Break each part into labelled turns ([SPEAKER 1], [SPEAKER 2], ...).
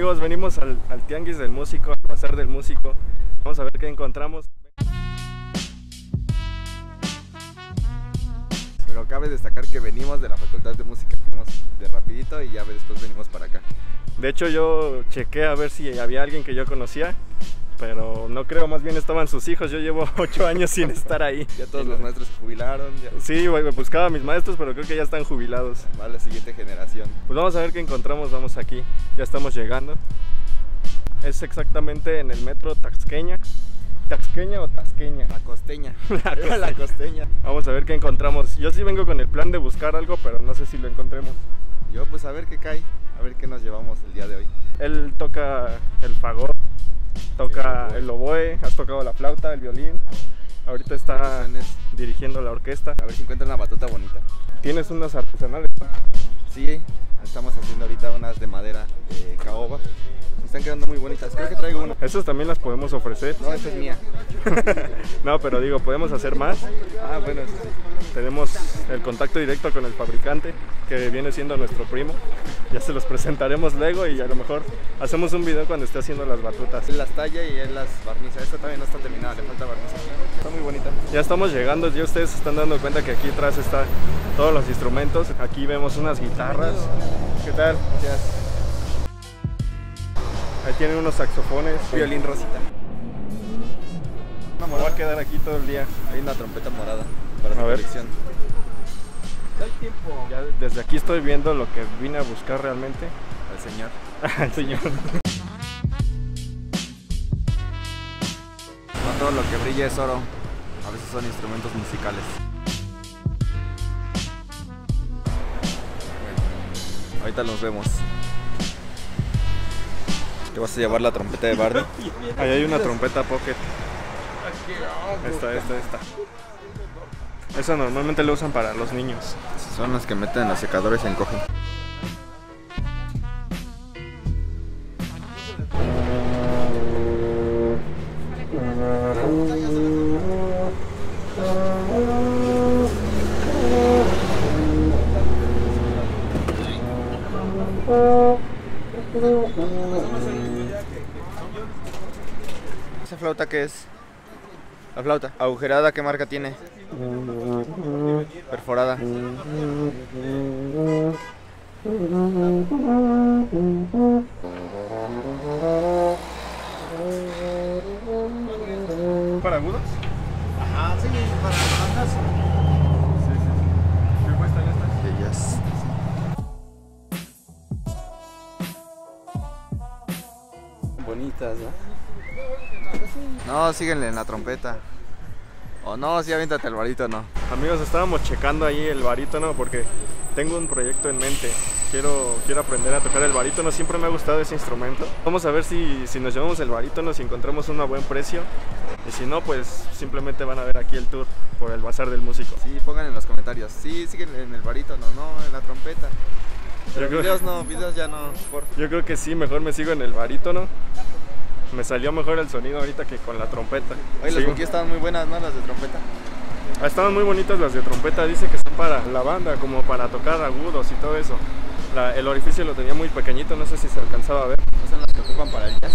[SPEAKER 1] Amigos, venimos al, al tianguis del músico, al bazar del músico. Vamos a ver qué encontramos.
[SPEAKER 2] Pero cabe destacar que venimos de la Facultad de Música, fuimos de rapidito y ya después venimos para acá.
[SPEAKER 1] De hecho, yo chequé a ver si había alguien que yo conocía, pero no creo, más bien estaban sus hijos. Yo llevo ocho años sin estar ahí.
[SPEAKER 2] Ya todos los maestros se jubilaron, ya
[SPEAKER 1] Sí, güey, buscaba a mis maestros, pero creo que ya están jubilados.
[SPEAKER 2] va la siguiente generación.
[SPEAKER 1] Pues vamos a ver qué encontramos, vamos aquí, ya estamos llegando. Es exactamente en el metro Taxqueña. ¿Taxqueña o Tasqueña?
[SPEAKER 2] La costeña.
[SPEAKER 1] La costeña.
[SPEAKER 2] la costeña.
[SPEAKER 1] Vamos a ver qué encontramos. Yo sí vengo con el plan de buscar algo, pero no sé si lo encontremos.
[SPEAKER 2] Yo pues a ver qué cae, a ver qué nos llevamos el día de hoy.
[SPEAKER 1] Él toca el fagot, toca
[SPEAKER 2] El oboe.
[SPEAKER 1] has tocado la flauta, el violín. Ahorita está dirigiendo la orquesta.
[SPEAKER 2] A ver si encuentran una batuta bonita.
[SPEAKER 1] Tienes unas artesanales.
[SPEAKER 2] Sí, estamos haciendo ahorita unas de madera de caoba. Están quedando muy bonitas. Creo que traigo una.
[SPEAKER 1] Esas también las podemos ofrecer.
[SPEAKER 2] No, esta es mía.
[SPEAKER 1] no, pero digo, podemos hacer más.
[SPEAKER 2] Ah, bueno, eso sí.
[SPEAKER 1] Tenemos el contacto directo con el fabricante, que viene siendo nuestro primo. Ya se los presentaremos luego y a lo mejor hacemos un video cuando esté haciendo las batutas.
[SPEAKER 2] Él las talla y él las barniza. Esta también no está terminada, le falta barniza. Está muy bonita.
[SPEAKER 1] Ya estamos llegando, ya ustedes se están dando cuenta que aquí atrás están todos los instrumentos. Aquí vemos unas guitarras. ¿Qué tal?
[SPEAKER 2] Gracias.
[SPEAKER 1] Ahí tienen unos saxofones.
[SPEAKER 2] Violín rosita.
[SPEAKER 1] Me voy a quedar aquí todo el día.
[SPEAKER 2] Hay una trompeta morada para
[SPEAKER 1] A
[SPEAKER 2] tu
[SPEAKER 1] ver.
[SPEAKER 2] colección.
[SPEAKER 1] Ya desde aquí estoy viendo lo que vine a buscar realmente.
[SPEAKER 2] Al señor.
[SPEAKER 1] Al señor.
[SPEAKER 2] No todo lo que brilla es oro. A veces son instrumentos musicales. Bueno, ahorita nos vemos. Te vas a llevar la trompeta de Barney.
[SPEAKER 1] Ahí hay una trompeta pocket. Esta, esta, esta. Esa normalmente la usan para los niños.
[SPEAKER 2] Son las que meten en los secadores y encogen. ¿Esa flauta qué es? La flauta. ¿Agujerada qué marca tiene? Perforada. ¿No? Síguenle en la trompeta. O no, sí, aviéntate el varito, no.
[SPEAKER 1] Amigos, estábamos checando ahí el barítono porque tengo un proyecto en mente. Quiero, quiero aprender a tocar el barítono, siempre me ha gustado ese instrumento. Vamos a ver si, si nos llevamos el barítono, si encontramos uno a buen precio. Y si no, pues simplemente van a ver aquí el tour por el Bazar del Músico.
[SPEAKER 2] Sí, pongan en los comentarios. Sí, síguenle en el varito, no, no, en la trompeta. Pero
[SPEAKER 1] Yo creo-
[SPEAKER 2] videos no, videos ya no. Por...
[SPEAKER 1] Yo creo que sí, mejor me sigo en el barítono. Me salió mejor el sonido ahorita que con la trompeta.
[SPEAKER 2] Oye, las
[SPEAKER 1] Sí.
[SPEAKER 2] boquillas estaban muy buenas, ¿no? Las de trompeta.
[SPEAKER 1] Ah, Estaban muy bonitas las de trompeta, dice que son para la banda, como para tocar agudos y todo eso. La- el orificio lo tenía muy pequeñito, no sé si se alcanzaba a ver.
[SPEAKER 2] No son las que ocupan para el jazz.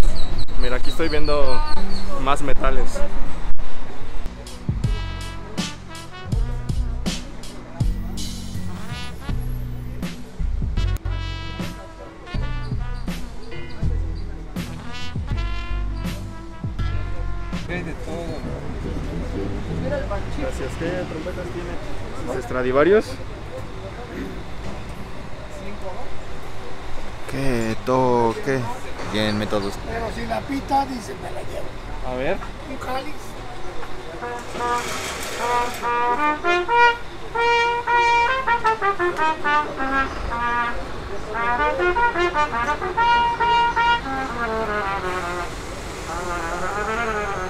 [SPEAKER 1] Mira, aquí estoy viendo más metales. Gracias. ¿Qué trompetas tiene? ¿Los Stradivarius?
[SPEAKER 2] ¿Qué toque? Bien, métodos.
[SPEAKER 3] Pero si la pita, dice, me la llevo.
[SPEAKER 1] A ver.
[SPEAKER 3] Un cáliz.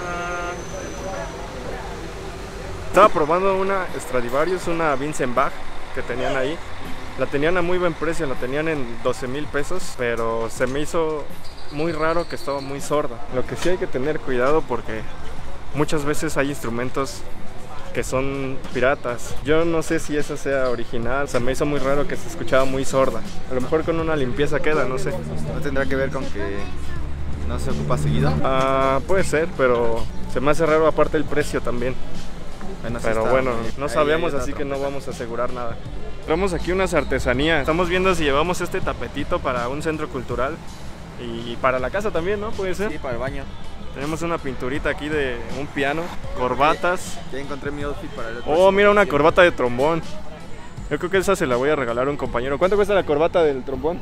[SPEAKER 1] Estaba probando una Stradivarius, una Vincent Bach que tenían ahí. La tenían a muy buen precio, la tenían en 12 mil pesos, pero se me hizo muy raro que estaba muy sorda. Lo que sí hay que tener cuidado porque muchas veces hay instrumentos que son piratas. Yo no sé si esa sea original, se me hizo muy raro que se escuchaba muy sorda. A lo mejor con una limpieza queda, no sé.
[SPEAKER 2] ¿No tendrá que ver con que no se ocupa seguido?
[SPEAKER 1] Ah, puede ser, pero se me hace raro aparte el precio también. Pero
[SPEAKER 2] está
[SPEAKER 1] bueno, no sabemos, así que no vamos a asegurar nada. Tenemos aquí unas artesanías. Estamos viendo si llevamos este tapetito para un centro cultural y para la casa también, ¿no? Puede ser.
[SPEAKER 2] Sí, para el baño.
[SPEAKER 1] Tenemos una pinturita aquí de un piano, corbatas.
[SPEAKER 2] Ya encontré mi outfit para el
[SPEAKER 1] Oh,
[SPEAKER 2] próximo
[SPEAKER 1] mira una corbata de trombón. Yo creo que esa se la voy a regalar a un compañero. ¿Cuánto cuesta la corbata del trombón?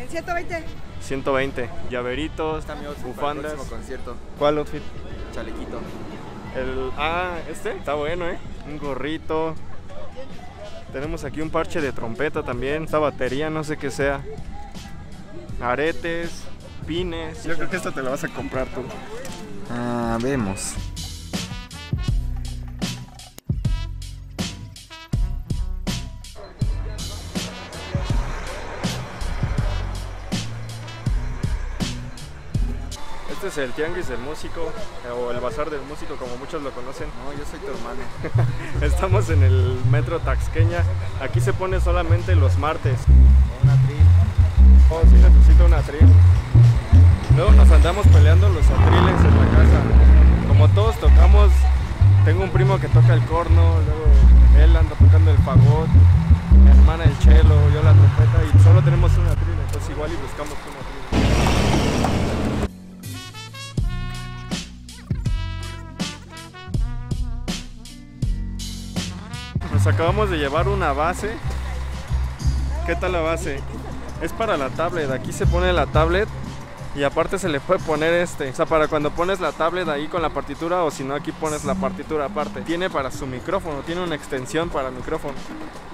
[SPEAKER 4] En 120.
[SPEAKER 1] 120. Llaveritos,
[SPEAKER 2] Está mi outfit para el
[SPEAKER 1] bufandas.
[SPEAKER 2] próximo concierto.
[SPEAKER 1] ¿Cuál outfit?
[SPEAKER 2] Chalequito.
[SPEAKER 1] El, ah, este está bueno, ¿eh? Un gorrito. Tenemos aquí un parche de trompeta también. Esta batería, no sé qué sea. Aretes, pines. Yo creo que esta te la vas a comprar tú.
[SPEAKER 2] Ah, vemos.
[SPEAKER 1] Este es el tianguis del músico o el bazar del músico como muchos lo conocen.
[SPEAKER 2] No, yo soy tu hermano.
[SPEAKER 1] Estamos en el metro Taxqueña. Aquí se pone solamente los martes.
[SPEAKER 2] Una tril.
[SPEAKER 1] Oh, sí necesito una atril. Luego nos andamos peleando los atriles en la casa. Como todos tocamos, tengo un primo que toca el corno, luego él anda tocando el fagot, mi hermana el cello, yo la trompeta y solo tenemos una atril, entonces igual y buscamos una atril. Nos acabamos de llevar una base. ¿Qué tal la base? Es para la tablet. Aquí se pone la tablet y aparte se le puede poner este. O sea, para cuando pones la tablet ahí con la partitura o si no aquí pones la partitura aparte. Tiene para su micrófono, tiene una extensión para micrófono.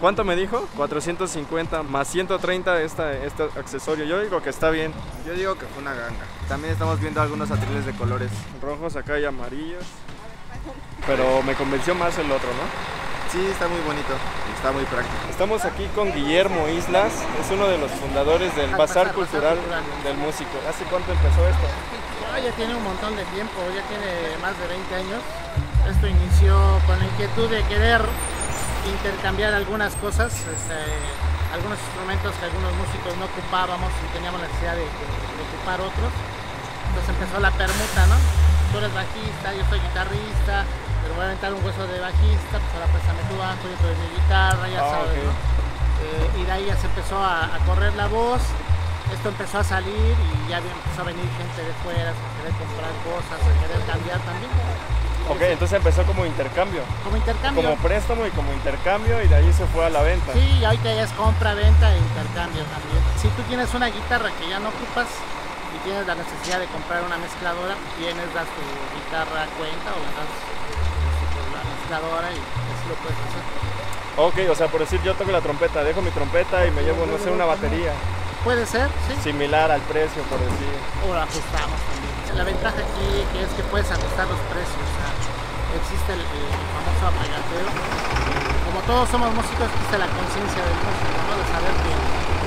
[SPEAKER 1] ¿Cuánto me dijo? 450 más 130 esta, este accesorio. Yo digo que está bien.
[SPEAKER 2] Yo digo que fue una ganga. También estamos viendo algunos atriles de colores.
[SPEAKER 1] Rojos acá y amarillos. Pero me convenció más el otro, ¿no?
[SPEAKER 2] Sí, está muy bonito. Está muy práctico.
[SPEAKER 1] Estamos aquí con Guillermo Islas, es uno de los fundadores del Bazar
[SPEAKER 5] Bazar,
[SPEAKER 1] Cultural del Músico. ¿Hace cuánto empezó esto?
[SPEAKER 5] Ah, ya tiene un montón de tiempo, ya tiene más de 20 años. Esto inició con la inquietud de querer intercambiar algunas cosas, este, algunos instrumentos que algunos músicos no ocupábamos y teníamos la necesidad de, de- de ocupar otros. Entonces empezó la permuta, ¿no? Tú eres bajista, yo soy guitarrista, pero voy a aventar un hueso de bajista, pues ahora préstame tu bajo, yo mi guitarra, ya
[SPEAKER 1] Ah,
[SPEAKER 5] sabes. ¿no? Eh, y de ahí ya se empezó a, a correr la voz, esto empezó a salir y ya empezó a venir gente de fuera a querer comprar cosas, a querer cambiar también.
[SPEAKER 1] Ok, entonces empezó como intercambio,
[SPEAKER 5] Como intercambio.
[SPEAKER 1] como préstamo y como intercambio y de ahí se fue a la venta.
[SPEAKER 5] Sí, y ahorita ya es compra, venta e intercambio también. Si tú tienes una guitarra que ya no ocupas y tienes la necesidad de comprar una mezcladora, vienes, das tu guitarra a cuenta o das mezcladora y así lo puedes hacer.
[SPEAKER 1] Ok, o sea, por decir yo toco la trompeta, dejo mi trompeta y me llevo, no sé, una batería
[SPEAKER 5] Puede ser, sí.
[SPEAKER 1] similar al precio, por decir.
[SPEAKER 5] o la ajustamos también. La ventaja aquí es que puedes ajustar los precios. o sea, existe el, el famoso apagateo. Como todos somos músicos, existe la conciencia del músico, ¿no? de saber que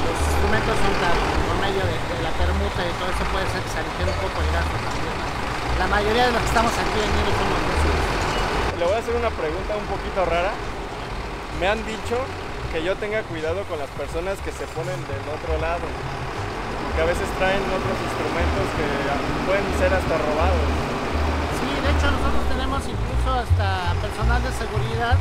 [SPEAKER 5] los instrumentos son caros. Por medio de, de la permuta y todo eso puede ser que se aligere un poco el gasto también. La mayoría de los que estamos aquí veniendo somos músicos.
[SPEAKER 1] Le voy a hacer una pregunta un poquito rara. Me han dicho que yo tenga cuidado con las personas que se ponen del otro lado. Que a veces traen otros instrumentos que pueden ser hasta robados.
[SPEAKER 5] Sí, de hecho nosotros tenemos incluso hasta personal de seguridad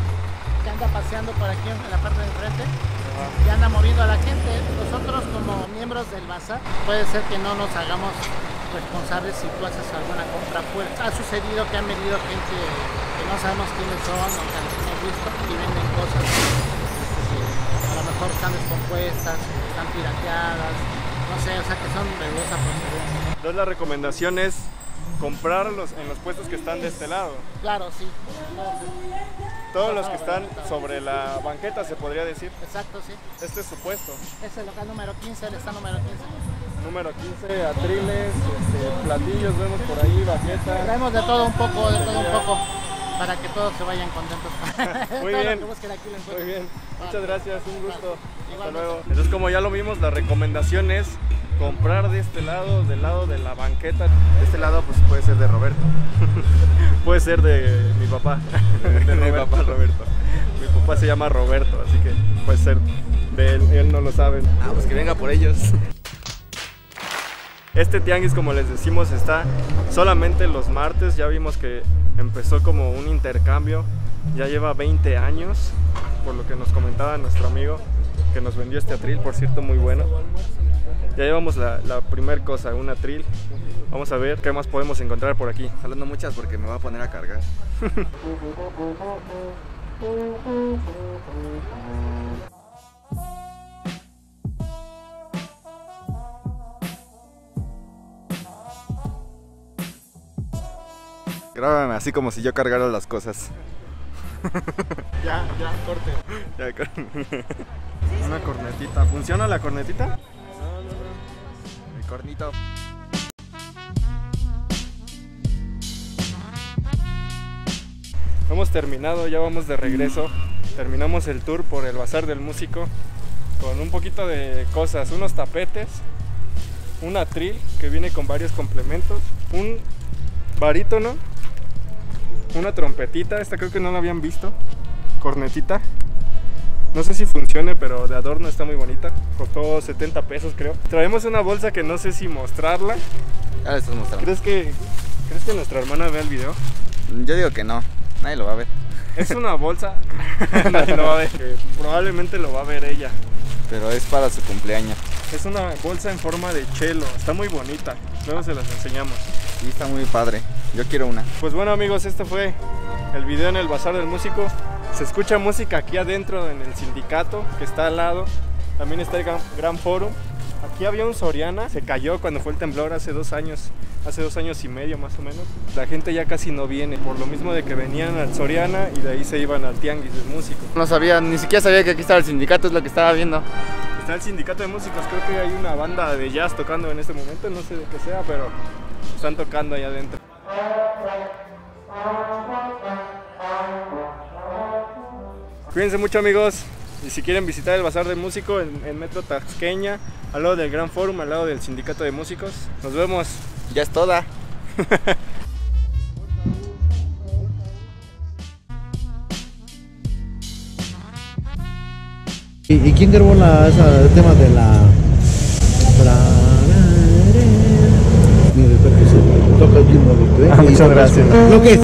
[SPEAKER 5] que anda paseando por aquí en la parte de enfrente y anda moviendo a la gente. Nosotros como miembros del bazar puede ser que no nos hagamos responsables si tú haces alguna compra fuera. Ha sucedido que han venido gente no sabemos quiénes son, nunca los hemos visto y venden cosas que a lo mejor están descompuestas, están pirateadas, no sé, o sea que son de dudosa procedencia.
[SPEAKER 1] Entonces la recomendación es comprarlos en los puestos que están de este lado.
[SPEAKER 5] Claro, sí.
[SPEAKER 1] Todos los que están sobre la banqueta se podría decir.
[SPEAKER 5] Exacto, sí.
[SPEAKER 1] Este es su puesto.
[SPEAKER 5] Es el local número 15, el está número 15.
[SPEAKER 1] Número 15, atriles, este, platillos, vemos por ahí, baquetas.
[SPEAKER 5] Traemos de todo un poco, de todo un poco, para que todos se vayan contentos.
[SPEAKER 1] Muy
[SPEAKER 5] Todo
[SPEAKER 1] bien.
[SPEAKER 5] Lo que busquen aquí lo
[SPEAKER 1] Muy bien, muchas gracias, un gusto. Hasta luego. Entonces como ya lo vimos, la recomendación es comprar de este lado, del lado de la banqueta.
[SPEAKER 2] De este lado pues puede ser de Roberto.
[SPEAKER 1] Puede ser de mi papá.
[SPEAKER 2] De mi papá, Roberto.
[SPEAKER 1] Mi papá se llama Roberto, así que puede ser de él, él no lo sabe.
[SPEAKER 2] Ah, pues que venga por ellos.
[SPEAKER 1] Este tianguis, como les decimos, está solamente los martes. Ya vimos que empezó como un intercambio. Ya lleva 20 años, por lo que nos comentaba nuestro amigo que nos vendió este atril, por cierto, muy bueno. Ya llevamos la, la primer cosa, un atril. Vamos a ver qué más podemos encontrar por aquí.
[SPEAKER 2] No muchas porque me voy a poner a cargar. Grábame así como si yo cargara las cosas.
[SPEAKER 1] Ya, ya, corte.
[SPEAKER 2] Ya,
[SPEAKER 1] Una cornetita. ¿Funciona la cornetita?
[SPEAKER 2] El cornito.
[SPEAKER 1] Hemos terminado, ya vamos de regreso. Terminamos el tour por el Bazar del Músico con un poquito de cosas, unos tapetes, un atril que viene con varios complementos, un barítono, una trompetita, esta creo que no la habían visto, cornetita. No sé si funcione, pero de adorno está muy bonita. Costó 70 pesos, creo. Traemos una bolsa que no sé si mostrarla.
[SPEAKER 2] Ya le estás mostrando.
[SPEAKER 1] ¿Crees que, ¿crees que nuestra hermana vea el video?
[SPEAKER 2] Yo digo que no. Nadie lo va a ver.
[SPEAKER 1] Es una bolsa. Nadie lo va a ver. que probablemente lo va a ver ella.
[SPEAKER 2] Pero es para su cumpleaños.
[SPEAKER 1] Es una bolsa en forma de chelo. Está muy bonita. Luego se las enseñamos.
[SPEAKER 2] Y está muy padre. Yo quiero una.
[SPEAKER 1] Pues bueno amigos, este fue el video en el Bazar del Músico. Se escucha música aquí adentro en el sindicato que está al lado. También está el Gran, Gran Foro. Aquí había un Soriana, se cayó cuando fue el temblor hace dos años, hace dos años y medio más o menos. La gente ya casi no viene, por lo mismo de que venían al Soriana y de ahí se iban al Tianguis del Músico.
[SPEAKER 2] No sabía, ni siquiera sabía que aquí estaba el sindicato, es lo que estaba viendo.
[SPEAKER 1] Está el sindicato de músicos, creo que hay una banda de jazz tocando en este momento, no sé de qué sea, pero están tocando allá adentro. Cuídense mucho amigos y si quieren visitar el Bazar del Músico en, en Metro Taxqueña, al lado del Gran Forum, al lado del Sindicato de Músicos, nos vemos.
[SPEAKER 2] Ya es toda.
[SPEAKER 4] ¿Y, y quién grabó la, esa, el tema de la... Mi respeto, sí, tocas bien bonito, ¿eh?
[SPEAKER 1] Ah, muchas gracias.
[SPEAKER 4] Lo que.